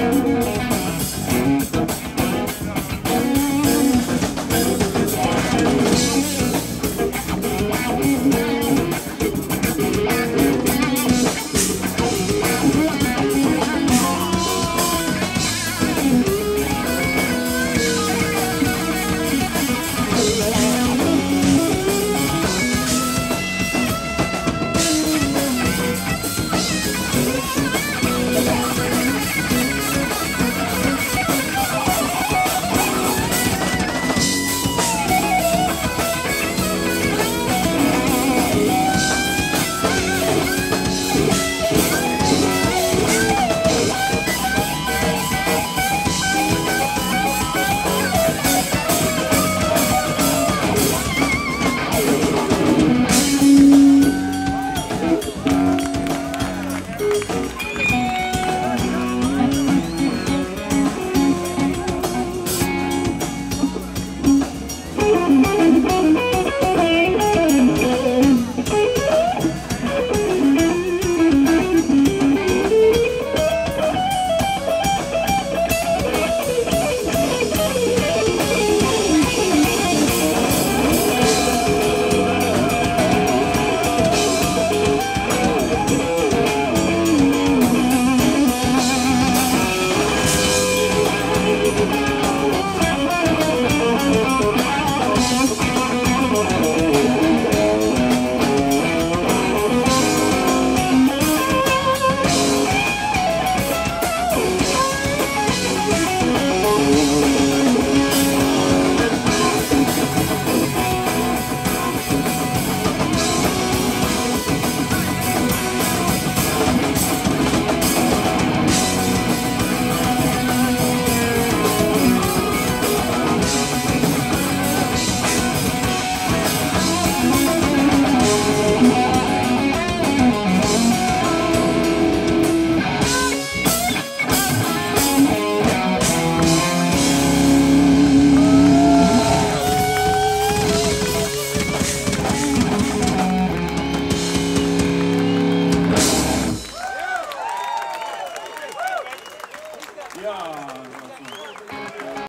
Música